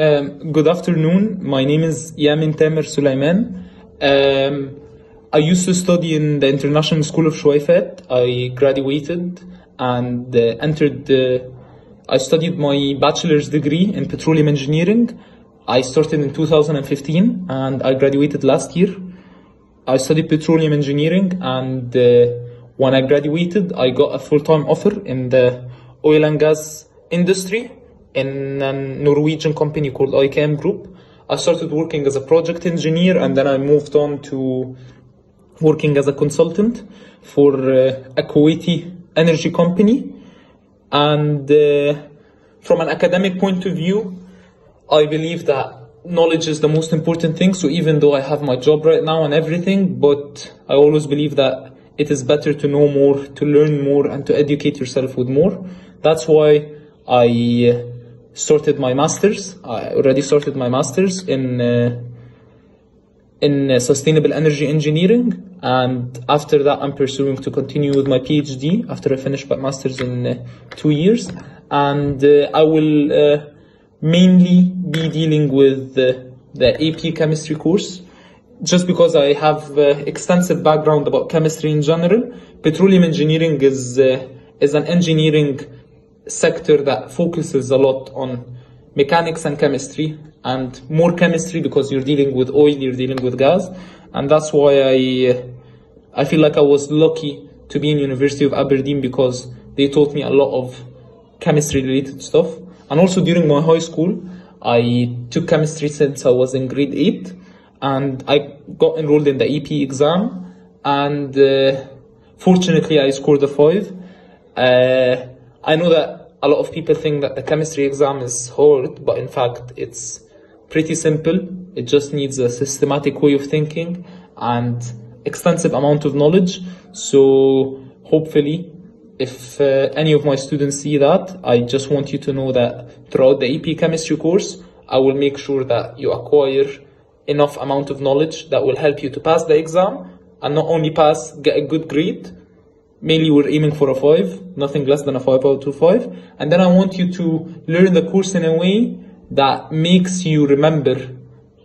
Um, good afternoon. My name is Yamen Tamer Sulaiman. Um, I used to study in the International School of Choueifat. I graduated and uh, entered the. I studied my bachelor's degree in petroleum engineering. I started in 2015 and I graduated last year. I studied petroleum engineering and uh, when I graduated, I got a full-time offer in the oil and gas industry in a Norwegian company called IKM Group. I started working as a project engineer and then I moved on to working as a consultant for uh, a Kuwaiti energy company. And uh, from an academic point of view, I believe that knowledge is the most important thing. So even though I have my job right now and everything, but I always believe that it is better to know more, to learn more, and to educate yourself with more. That's why I started my masters. I already sorted my masters in uh, in uh, sustainable energy engineering, and after that, I'm pursuing to continue with my PhD after I finish my masters in uh, two years, and uh, I will uh, mainly be dealing with the AP chemistry course. Just because I have uh, extensive background about chemistry in general, petroleum engineering is uh, is an engineering sector that focuses a lot on mechanics and chemistry and more chemistry because you're dealing with oil, you're dealing with gas, and that's why I I feel like I was lucky to be in University of Aberdeen because they taught me a lot of chemistry related stuff. And also during my high school, I took chemistry since I was in grade eight, and I got enrolled in the AP exam, and uh, fortunately I scored a five. Uh, I know that a lot of people think that the chemistry exam is hard, but in fact it's pretty simple. It just needs a systematic way of thinking and extensive amount of knowledge. So hopefully, if uh, any of my students see that, I just want you to know that throughout the AP chemistry course, I will make sure that you acquire enough amount of knowledge that will help you to pass the exam and not only pass, get a good grade, mainly we're aiming for a 5, nothing less than a 5 out of 5. And then I want you to learn the course in a way that makes you remember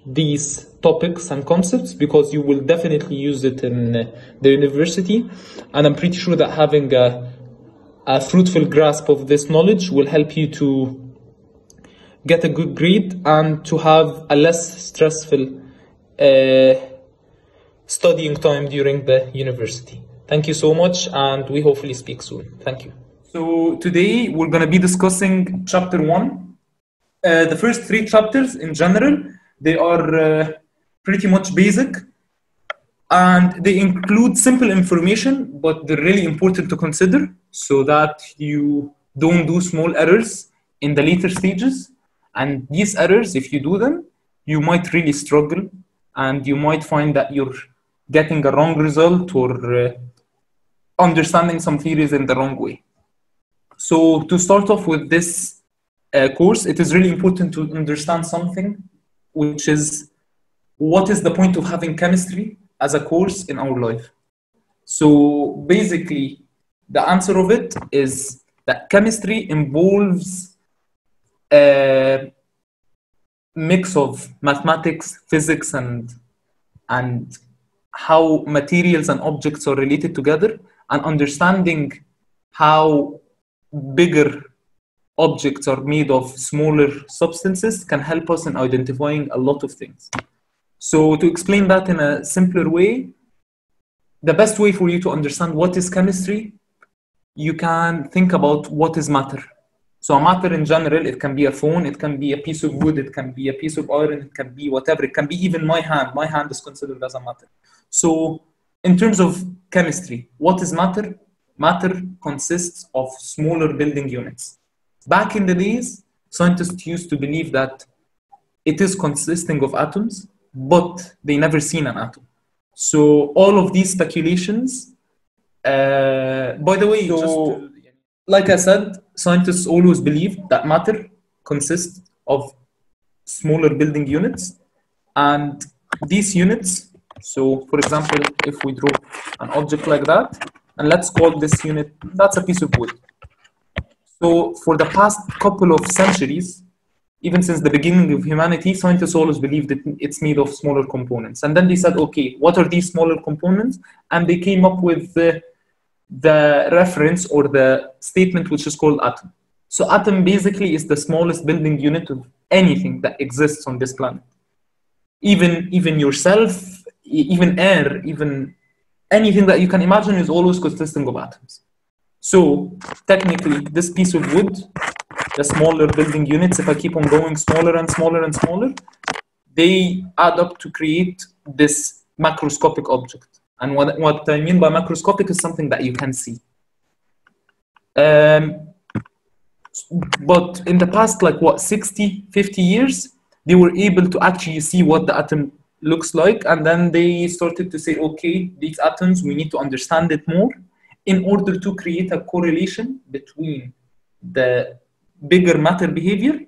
these topics and concepts because you will definitely use it in uh, the university. And I'm pretty sure that having a, a fruitful grasp of this knowledge will help you to get a good grade and to have a less stressful uh, studying time during the university. Thank you so much, and we hopefully speak soon. Thank you. So, today we're going to be discussing chapter one. Uh, the first three chapters in general, they are uh, pretty much basic and they include simple information, but they're really important to consider so that you don't do small errors in the later stages. And these errors, if you do them, you might really struggle and you might find that you're getting a wrong result or uh, understanding some theories in the wrong way. So to start off with this uh, course, it is really important to understand something, which is what is the point of having chemistry as a course in our life? So basically, the answer of it is that chemistry involves a mix of mathematics, physics, and and how materials and objects are related together and understanding how bigger objects are made of smaller substances can help us in identifying a lot of things. So to explain that in a simpler way, the best way for you to understand what is chemistry, you can think about what is matter. So a matter in general, it can be a phone, it can be a piece of wood, it can be a piece of iron, it can be whatever, it can be even my hand. My hand is considered as a matter. So in terms of chemistry, what is matter? Matter consists of smaller building units. Back in the days, scientists used to believe that it is consisting of atoms, but they never seen an atom. So all of these speculations, uh, by the way, so, to, like I said, scientists always believed that matter consists of smaller building units, and these units so for example, if we draw an object like that, and let's call this unit, that's a piece of wood. So for the past couple of centuries, even since the beginning of humanity, scientists always believed that it's made of smaller components. And then they said, okay, what are these smaller components? And they came up with the, the reference or the statement which is called atom. So atom basically is the smallest building unit of anything that exists on this planet. Even, even yourself, even air, even anything that you can imagine is always consisting of atoms. So technically, this piece of wood, the smaller building units, if I keep on going smaller and smaller and smaller, they add up to create this macroscopic object. And what, what I mean by macroscopic is something that you can see. Um, but in the past, like what, 60, 50 years, they were able to actually see what the atom looks like. And then they started to say, okay, these atoms, we need to understand it more in order to create a correlation between the bigger matter behavior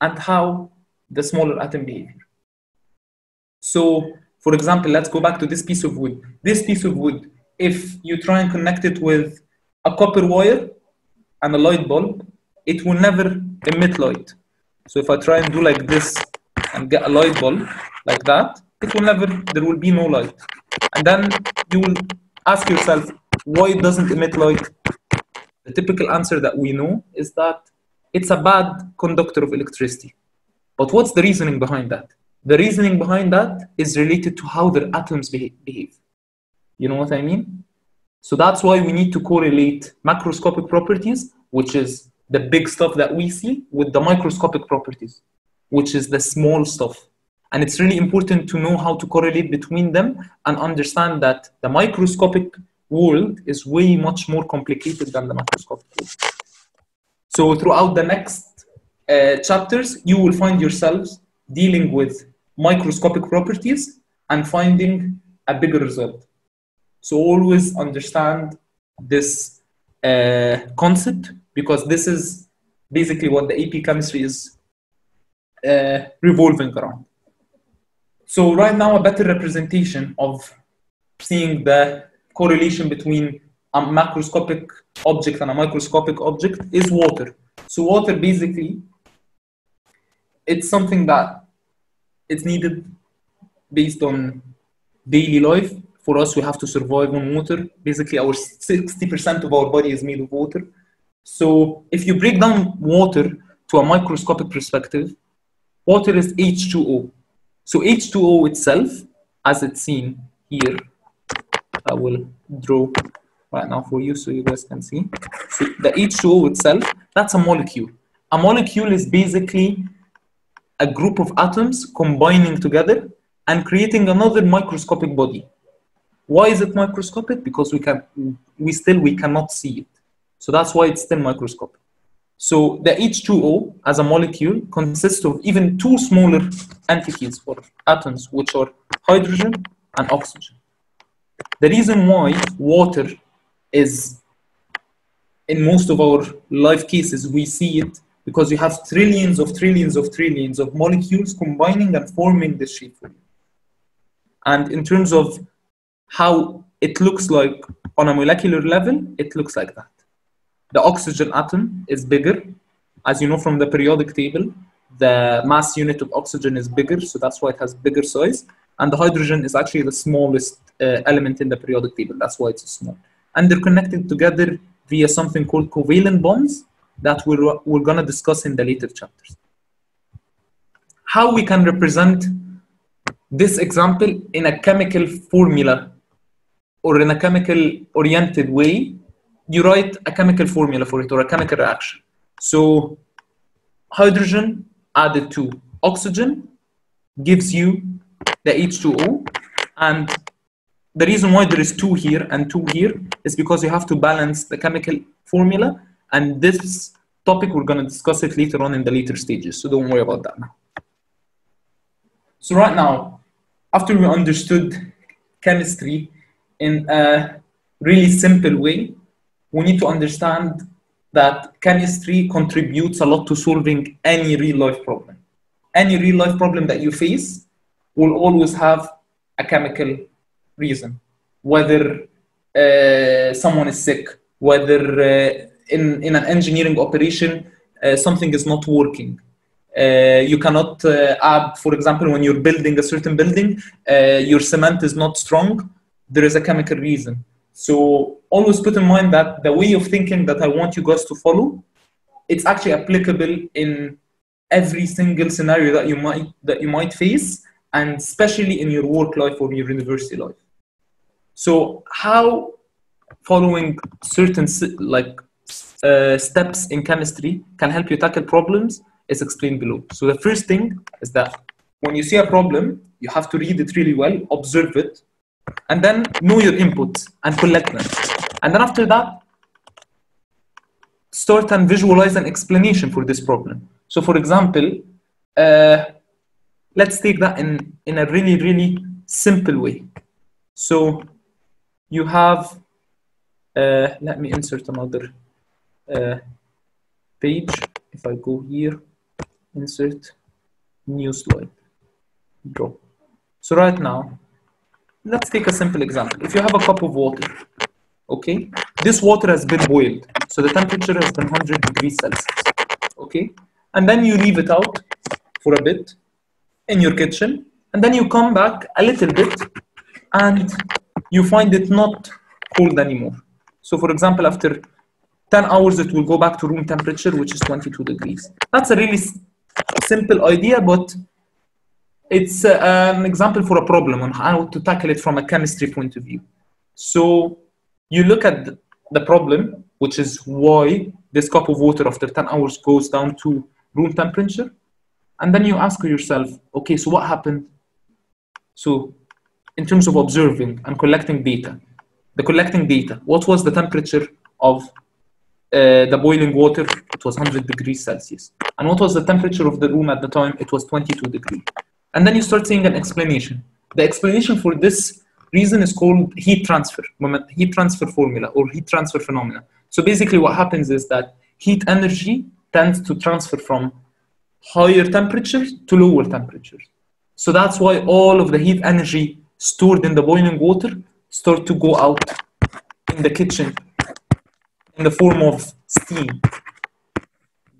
and how the smaller atom behavior. So, for example, let's go back to this piece of wood. This piece of wood, if you try and connect it with a copper wire and a light bulb, it will never emit light. So if I try and do like this and get a light bulb like that, it will never, there will be no light. And then you will ask yourself, why it doesn't emit light? The typical answer that we know is that it's a bad conductor of electricity. But what's the reasoning behind that? The reasoning behind that is related to how the atoms behave. You know what I mean? So that's why we need to correlate macroscopic properties, which is the big stuff that we see, with the microscopic properties, which is the small stuff. And it's really important to know how to correlate between them and understand that the microscopic world is way much more complicated than the macroscopic world. So throughout the next uh, chapters, you will find yourselves dealing with microscopic properties and finding a bigger result. So always understand this uh, concept because this is basically what the AP chemistry is uh, revolving around. So right now, a better representation of seeing the correlation between a macroscopic object and a microscopic object is water. So water basically, it's something that it's needed based on daily life. For us, we have to survive on water. Basically, our 60% of our body is made of water. So if you break down water to a microscopic perspective, water is H2O. So H2O itself, as it's seen here, I will draw right now for you so you guys can see. So the H2O itself, that's a molecule. A molecule is basically a group of atoms combining together and creating another microscopic body. Why is it microscopic? Because we can, we still we cannot see it. So that's why it's still microscopic. So the H2O as a molecule consists of even two smaller entities or atoms, which are hydrogen and oxygen. The reason why water is, in most of our life cases, we see it because you have trillions of trillions of trillions of molecules combining and forming this shape for you. And in terms of how it looks like on a molecular level, it looks like that. The oxygen atom is bigger. As you know from the periodic table, the mass unit of oxygen is bigger, so that's why it has bigger size. And the hydrogen is actually the smallest uh, element in the periodic table. That's why it's small. And they're connected together via something called covalent bonds that we're, we're going to discuss in the later chapters. How we can represent this example in a chemical formula or in a chemical oriented way, you write a chemical formula for it or a chemical reaction. So hydrogen added to oxygen gives you the H2O and the reason why there is two here and two here is because you have to balance the chemical formula and this topic we're going to discuss it later on in the later stages so don't worry about that so right now after we understood chemistry in a really simple way we need to understand that chemistry contributes a lot to solving any real life problem any real life problem that you face will always have a chemical reason whether uh, someone is sick whether uh, in, in an engineering operation uh, something is not working Uh, you cannot uh, add, for example, when you're building a certain building, uh, your cement is not strong. There is a chemical reason. So always put in mind that the way of thinking that I want you guys to follow, it's actually applicable in every single scenario that you might that you might face, and especially in your work life or your university life. So how following certain like uh, steps in chemistry can help you tackle problems is explained below. So the first thing is that when you see a problem, you have to read it really well, observe it, and then know your inputs and collect them. And then after that, start and visualize an explanation for this problem. So for example, uh, let's take that in, in a really, really simple way. So you have, uh, let me insert another uh, page. If I go here, insert new slide, draw. So right now, let's take a simple example. If you have a cup of water, okay, this water has been boiled. So the temperature has been 100 degrees Celsius, okay? And then you leave it out for a bit in your kitchen, and then you come back a little bit and you find it not cold anymore. So for example, after 10 hours, it will go back to room temperature, which is 22 degrees. That's a really simple idea, but it's uh, an example for a problem on how to tackle it from a chemistry point of view. So you look at the- problem, which is why this cup of water after 10 hours goes down to room temperature. And then you ask yourself, okay, so what happened? So in terms of observing and collecting data, the collecting data, what was the temperature of uh, the boiling water? It was 100 degrees Celsius. And what was the temperature of the room at the time? It was 22 degrees. And then you start seeing an explanation. The explanation for this reason is called heat transfer, heat transfer formula or heat transfer phenomena. So basically what happens is that heat energy tends to transfer from higher temperatures to lower temperatures. So that's why all of the heat energy stored in the boiling water start to go out in the kitchen in the form of steam.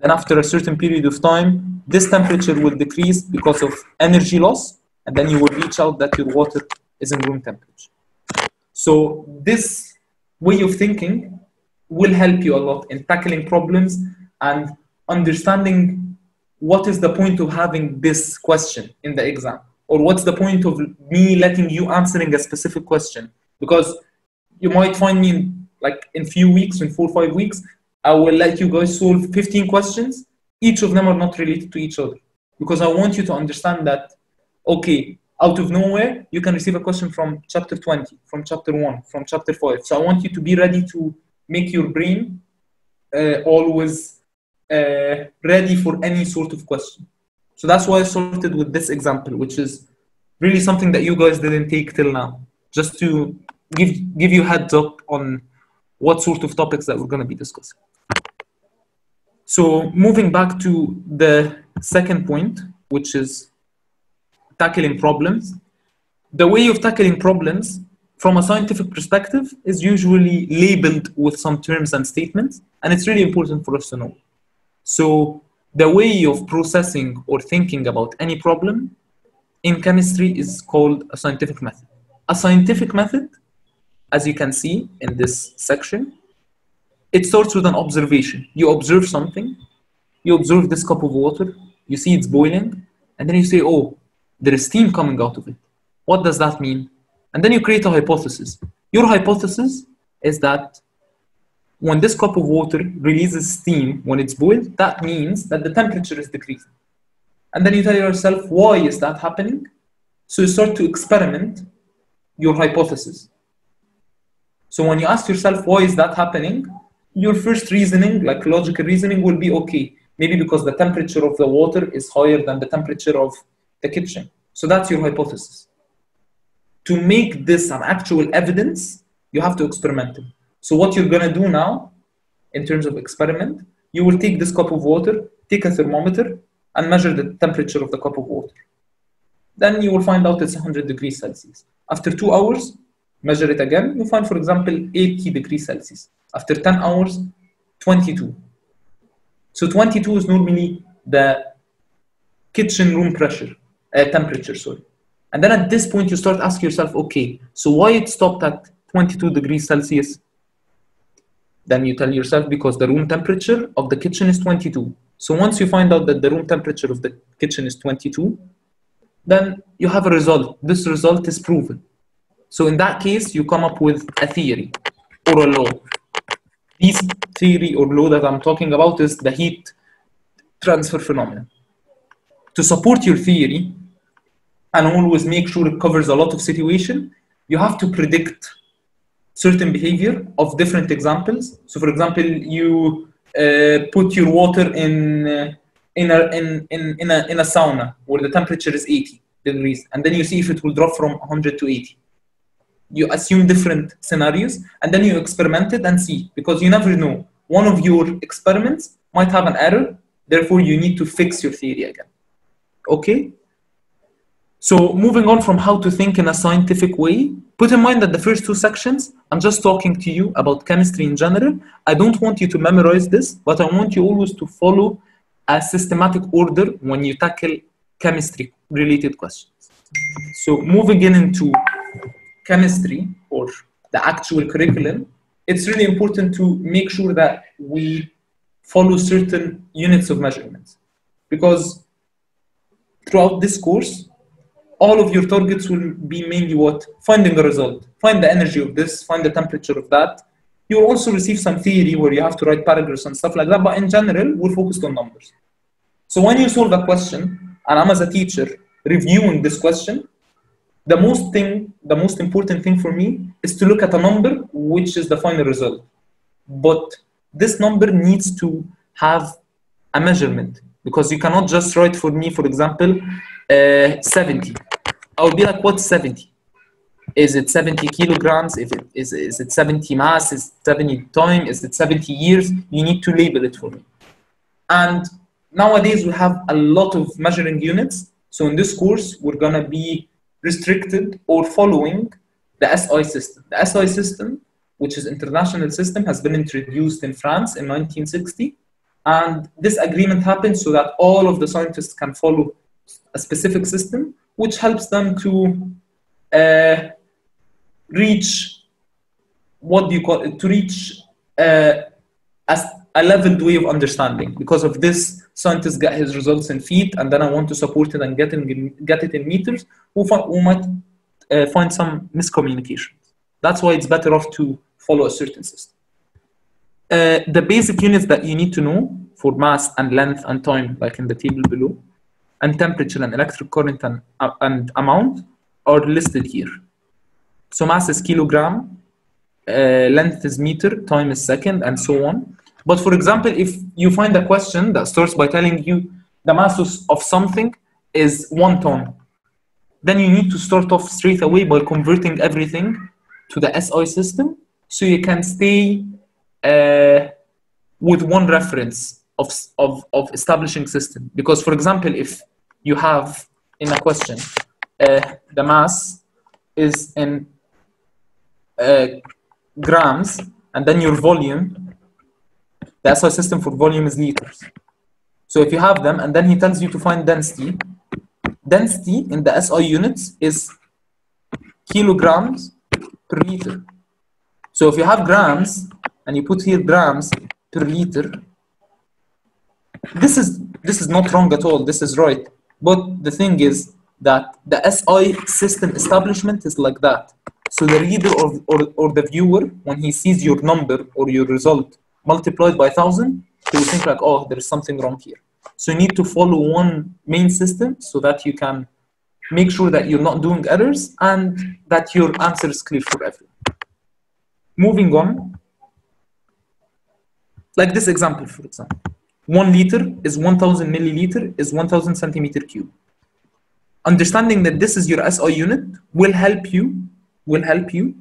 Then after a certain period of time, this temperature will decrease because of energy loss, and then you will reach out that your water is in room temperature. So this way of thinking will help you a lot in tackling problems and understanding what is the point of having this question in the exam or what's the point of me letting you answering a specific question because you might find me in, like in few weeks in four or five weeks i will let you guys solve 15 questions. Each of them are not related to each other. Because i want you to understand that okay out of nowhere you can receive a question from chapter 20 from chapter 1 from chapter 5 so i want you to be ready to make your brain uh, always uh, ready for any sort of question. So that's why i started with this example which is really something that you guys didn't take till now. Just to give give you heads up on what sort of topics that we're going to be discussing so moving back to the second point which is tackling problems the way of tackling problems from a scientific perspective is usually labeled with some terms and statements and it's really important for us to know. So the way of processing or thinking about any problem in chemistry is called a scientific method. A scientific method as you can see in this section it starts with an observation. You observe something you observe this cup of water you see it's boiling and then you say oh there is steam coming out of it. What does that mean? And then you create a hypothesis. Your hypothesis is that when this cup of water releases steam when it's boiled that means that the temperature is decreasing. And then you tell yourself why is that happening? So you start to experiment your hypothesis. So when you ask yourself why is that happening your first reasoning like logical reasoning will be okay. Maybe because the temperature of the water is higher than the temperature of the kitchen. So that's your hypothesis. To make this an actual evidence you have to experiment. So what you're going to do now in terms of experiment you will take this cup of water take a thermometer and measure the temperature of the cup of water. Then you will find out it's 100 degrees celsius. After two hours measure it again. You find for example 80 degrees celsius after 10 hours 22 so 22 is normally the kitchen room pressure, uh, temperature, sorry. And then at this point, you start asking yourself, okay, so why it stopped at 22 degrees Celsius? Then you tell yourself because the room temperature of the kitchen is 22. So once you find out that the room temperature of the kitchen is 22, then you have a result. This result is proven. So in that case, you come up with a theory or a law. This theory or law that I'm talking about is the heat transfer phenomenon. To support your theory and always make sure it covers a lot of situation, you have to predict certain behavior of different examples. So for example, you uh, put your water in, uh, in, a, in, in, in, a, in a sauna where the temperature is 80 degrees, and then you see if it will drop from 100 to 80 you assume different scenarios and then you experiment it and see because you never know. One of your experiments might have an error therefore you need to fix your theory again. Okay? So moving on from how to think in a scientific way put in mind that the first two sections i'm just talking to you about chemistry in general. I don't want you to memorize this but i want you always to follow a systematic order when you tackle chemistry related questions. So moving in into chemistry or the actual curriculum, it's really important to make sure that we follow certain units of measurements. Because throughout this course, all of your targets will be mainly what? Finding a result. Find the energy of this, find the temperature of that. You'll also receive some theory where you have to write paragraphs and stuff like that, but in general, we're focused on numbers. So when you solve a question, and I'm as a teacher reviewing this question, the most thing, the most important thing for me is to look at a number, which is the final result. But this number needs to have a measurement because you cannot just write for me, for example, uh, 70. I will be like, what's 70? Is it 70 kilograms? If it is, is it 70 mass? Is it 70 time? Is it 70 years? You need to label it for me. And nowadays we have a lot of measuring units. So in this course, we're gonna be restricted or following the SI system. The SI system, which is international system, has been introduced in France in 1960. And this agreement happened so that all of the scientists can follow a specific system, which helps them to uh, reach what do you call it, to reach uh, a, a leveled way of understanding. Because of this, scientists get his results in feet, and then I want to support it and get, in, get it in meters, we, who might uh, find some miscommunications. That's why it's better off to follow a certain system. Uh, the basic units that you need to know for mass and length and time, like in the table below, and temperature and electric current and, uh, and amount are listed here. So mass is kilogram, uh, length is meter, time is second, and so on. But for example, if you find a question that starts by telling you the mass of something is one ton, then you need to start off straight away by converting everything to the SI system so you can stay uh, with one reference of, of, of establishing system. Because for example, if you have in a question, uh, the mass is in uh, grams and then your volume the SI system for volume is liters. So if you have them, and then he tells you to find density, density in the SI units is kilograms per liter. So if you have grams, and you put here grams per liter, this is this is not wrong at all. This is right. But the thing is that the SI system establishment is like that. So the reader or, or, or the viewer, when he sees your number or your result multiplied by 1000, they will think like, oh, there is something wrong here. So you need to follow one main system so that you can make sure that you're not doing errors and that your answer is clear for everyone. Moving on, like this example, for example. One liter is 1000 milliliter is 1000 centimeter cube. Understanding that this is your SI unit will help you, will help you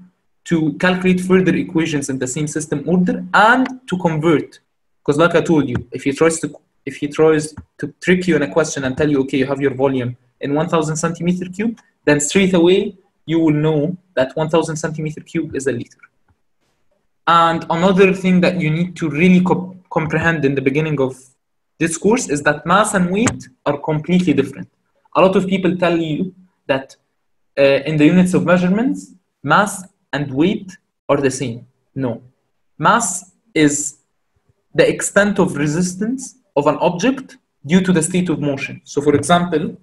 to calculate further equations in the same system order and to convert. Because like I told you, if he tries to if he tries to trick you in a question and tell you, okay, you have your volume in 1000 centimeter cube, then straight away you will know that 1000 centimeter cube is a liter. And another thing that you need to really co comprehend in the beginning of this course is that mass and weight are completely different. A lot of people tell you that uh, in the units of measurements, mass and weight are the same. No. Mass is the extent of resistance of an object due to the state of motion. So for example,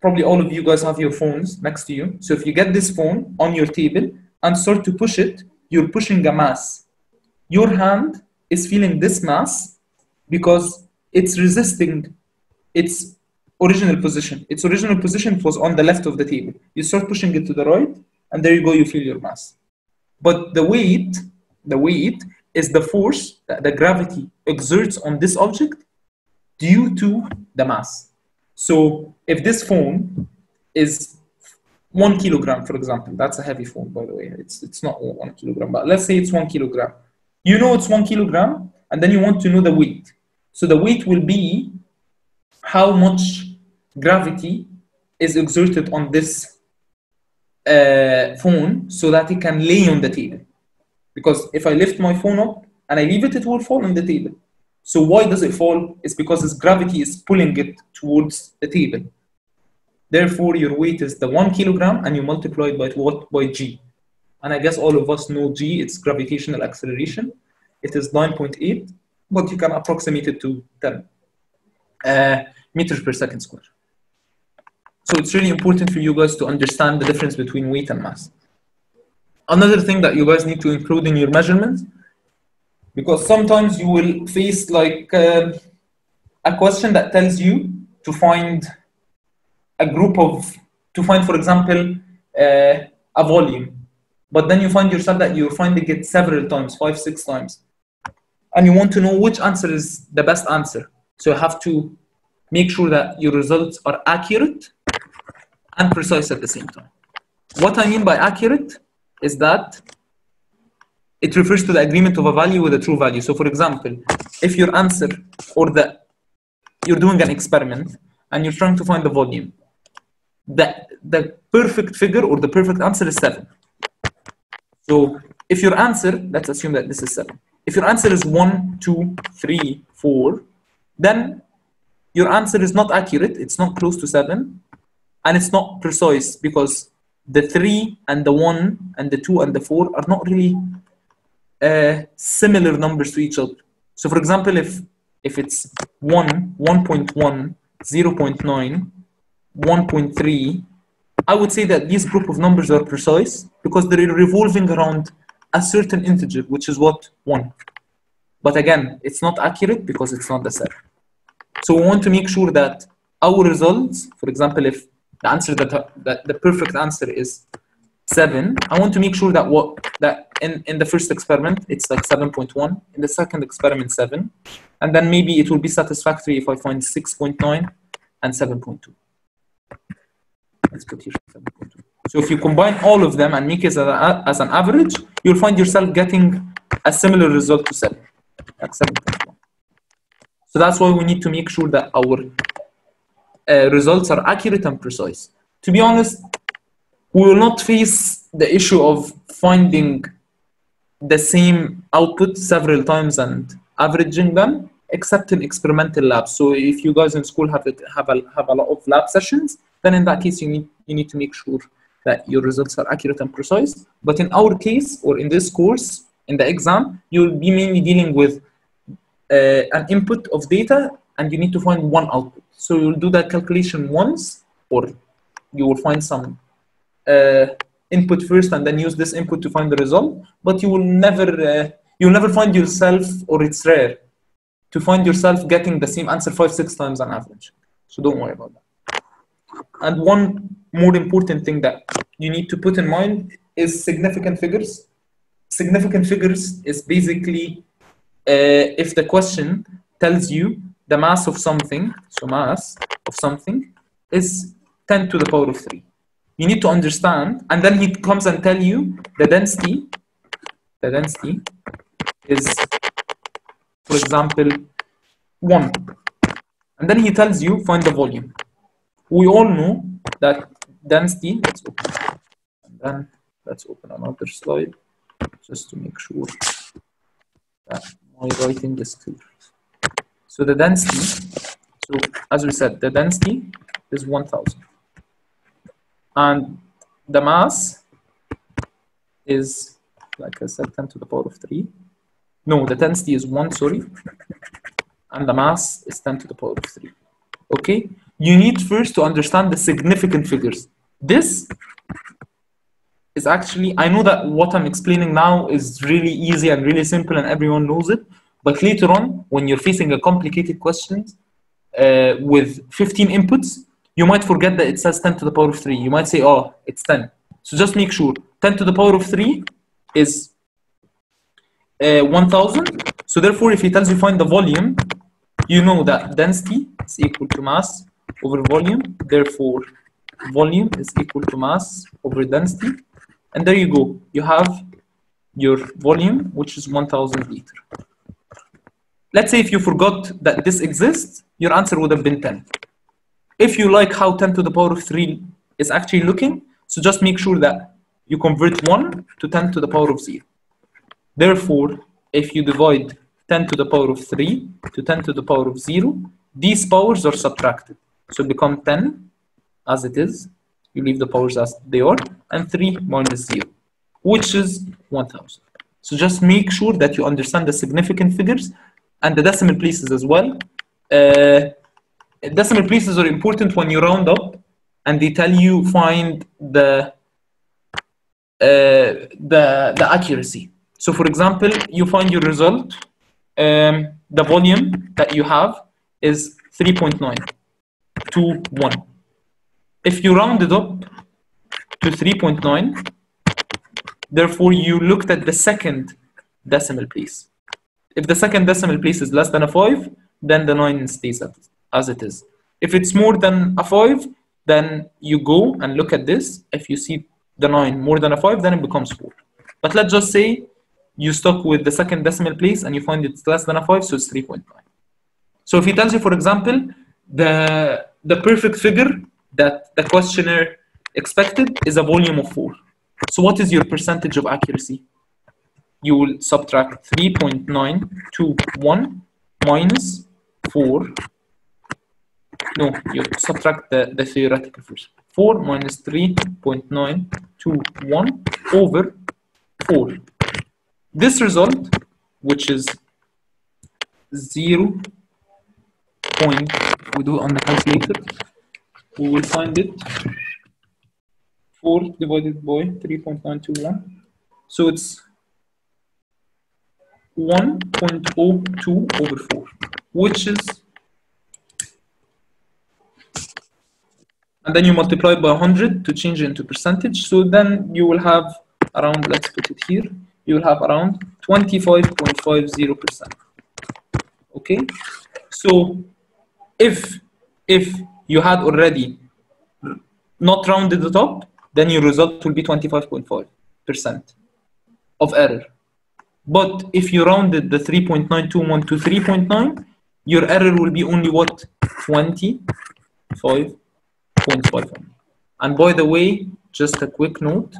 probably all of you guys have your phones next to you. So if you get this phone on your table and start to push it, you're pushing a mass. Your hand is feeling this mass because it's resisting its original position. Its original position was on the left of the table. You start pushing it to the right, and there you go, you feel your mass. But the weight, the weight is the force that the gravity exerts on this object due to the mass. So if this phone is one kilogram, for example, that's a heavy phone, by the way. It's it's not one kilogram, but let's say it's one kilogram. You know it's one kilogram, and then you want to know the weight. So the weight will be how much gravity is exerted on this uh, phone so that it can lay on the table. Because if I lift my phone up and I leave it, it will fall on the table. So why does it fall? It's because its gravity is pulling it towards the table. Therefore, your weight is the one kilogram and you multiply it by what? By g. And I guess all of us know g, it's gravitational acceleration. It is 9.8, but you can approximate it to 10 uh, meters per second square. So it's really important for you guys to understand the difference between weight and mass. Another thing that you guys need to include in your measurements, because sometimes you will face like uh, a question that tells you to find a group of, to find, for example, uh, a volume. But then you find yourself that you're finding it several times, five, six times. And you want to know which answer is the best answer. So you have to make sure that your results are accurate and precise at the same time. What I mean by accurate is that it refers to the agreement of a value with a true value. So for example, if your answer or the you're doing an experiment and you're trying to find the volume, the, the perfect figure or the perfect answer is 7. So if your answer, let's assume that this is 7. If your answer is 1, 2, 3, 4, then your answer is not accurate, it's not close to 7, and it's not precise because the 3 and the 1 and the 2 and the 4 are not really uh, similar numbers to each other. So for example, if, if it's 1, 1.1, 0.9, 1.3, I would say that these group of numbers are precise because they're revolving around a certain integer, which is what? 1. But again, it's not accurate because it's not the set. So we want to make sure that our results, for example, if the answer that, that the perfect answer is 7, I want to make sure that what that in, in the first experiment it's like 7.1, in the second experiment 7, and then maybe it will be satisfactory if I find 6.9 and 7.2. Let's put here 7.2. So if you combine all of them and make it as, a, as an average, you'll find yourself getting a similar result to 7, like 7.1. So that's why we need to make sure that our uh, results are accurate and precise. To be honest, we will not face the issue of finding the same output several times and averaging them, except in experimental labs. So if you guys in school have it, have a have a lot of lab sessions, then in that case you need you need to make sure that your results are accurate and precise. But in our case, or in this course, in the exam, you'll be mainly dealing with uh, an input of data and you need to find one output. So you'll do that calculation once, or you will find some uh, input first and then use this input to find the result. But you will never, uh, you'll never find yourself, or it's rare, to find yourself getting the same answer five, six times on average. So don't worry about that. And one more important thing that you need to put in mind is significant figures. Significant figures is basically uh, if the question tells you the mass of something, so mass of something is 10 to the power of 3. You need to understand, and then he comes and tell you the density, the density is, for example, 1. And then he tells you find the volume. We all know that density, let's open, and then let's open another slide just to make sure that my writing is clear. So the density, so as we said, the density is 1000. And the mass is, like I said, 10 to the power of 3. No, the density is 1, sorry. And the mass is 10 to the power of 3. Okay? You need first to understand the significant figures. This is actually, I know that what I'm explaining now is really easy and really simple and everyone knows it. But later on, when you're facing a complicated question uh, with 15 inputs, you might forget that it says 10 to the power of 3. You might say, oh, it's 10. So just make sure 10 to the power of 3 is uh, 1000. So therefore, if he tells you find the volume, you know that density is equal to mass over volume. Therefore, volume is equal to mass over density. And there you go. You have your volume, which is 1000 liter. Let's say if you forgot that this exists, your answer would have been 10. If you like how 10 to the power of 3 is actually looking, so just make sure that you convert 1 to 10 to the power of 0. Therefore, if you divide 10 to the power of 3 to 10 to the power of 0, these powers are subtracted. So become 10 as it is. You leave the powers as they are, and 3 minus 0, which is 1000. So just make sure that you understand the significant figures and the decimal places as well. Uh, decimal places are important when you round up and they tell you find the uh, the the accuracy. So for example, you find your result, um, the volume that you have is 3.9 to 1. If you round it up to 3.9, therefore you looked at the second decimal place. If the second decimal place is less than a 5, then the 9 stays as it is. If it's more than a 5, then you go and look at this. If you see the 9 more than a 5, then it becomes 4. But let's just say you stuck with the second decimal place and you find it's less than a 5, so it's 3.9. So if he tells you, for example, the, the perfect figure that the questionnaire expected is a volume of 4. So what is your percentage of accuracy? You will subtract 3.921 minus 4. No, you subtract the, the theoretical first. 4 minus 3.921 over 4. This result, which is 0. Point, we do on the calculator, we will find it 4 divided by 3.921. So it's 1.02 over 4, which is, and then you multiply by 100 to change into percentage. So then you will have around, let's put it here, you will have around 25.50%. Okay, so if if you had already not rounded it up, then your result will be 25.5% of error. But if you rounded the 3.921 to 3.9, your error will be only what? 25.5. And by the way, just a quick note,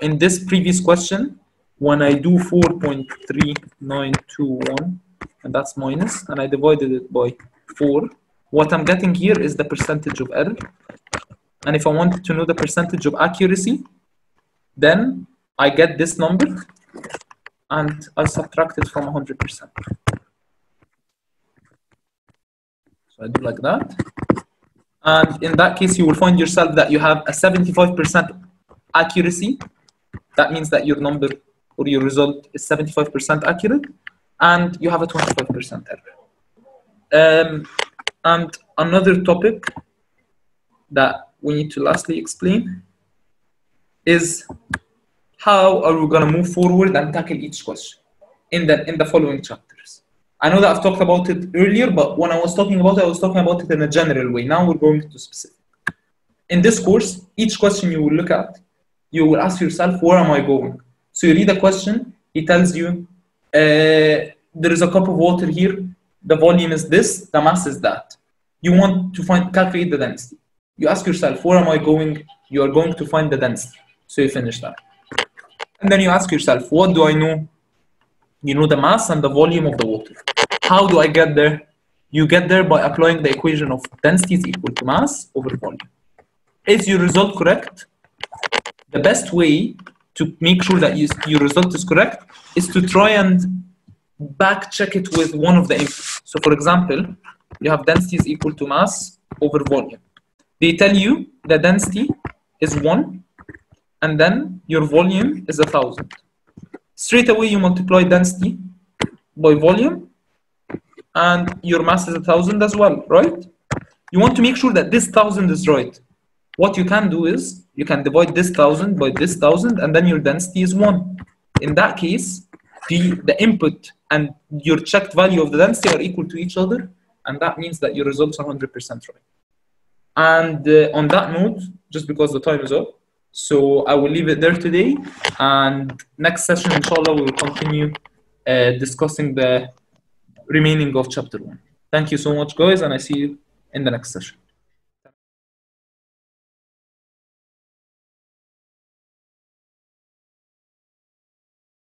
in this previous question, when I do 4.3921, and that's minus, and I divided it by 4, what I'm getting here is the percentage of error. And if I wanted to know the percentage of accuracy, then I get this number and I subtract it from 100%. So I do like that. And in that case, you will find yourself that you have a 75% accuracy. That means that your number or your result is 75% accurate, and you have a 25% error. Um, and another topic that we need to lastly explain is how are we going to move forward and tackle each question in the in the following chapters. I know that I've talked about it earlier, but when I was talking about it, I was talking about it in a general way. Now we're going to specific. In this course, each question you will look at, you will ask yourself, where am I going? So you read a question, it tells you, uh, there is a cup of water here, the volume is this, the mass is that. You want to find calculate the density. You ask yourself, where am I going? You are going to find the density. So you finish that. And then you ask yourself, what do I know? You know the mass and the volume of the water. How do I get there? you get there by applying the equation of density is equal to mass over volume. Is your result correct? The best way to make sure that you, your result is correct is to try and back check it with one of the inputs. So for example, you have density is equal to mass over volume. They tell you the density is one, and then your volume is a thousand. Straight away you multiply density by volume, and your mass is a thousand as well, right? You want to make sure that this thousand is right. What you can do is you can divide this thousand by this thousand, and then your density is one. In that case, the, the input and your checked value of the density are equal to each other, and that means that your results are 100% right. And uh, on that note, just because the time is up, so I will leave it there today. And next session, inshallah, we will continue uh, discussing the remaining of chapter one. Thank you so much, guys, and I see you in the next session.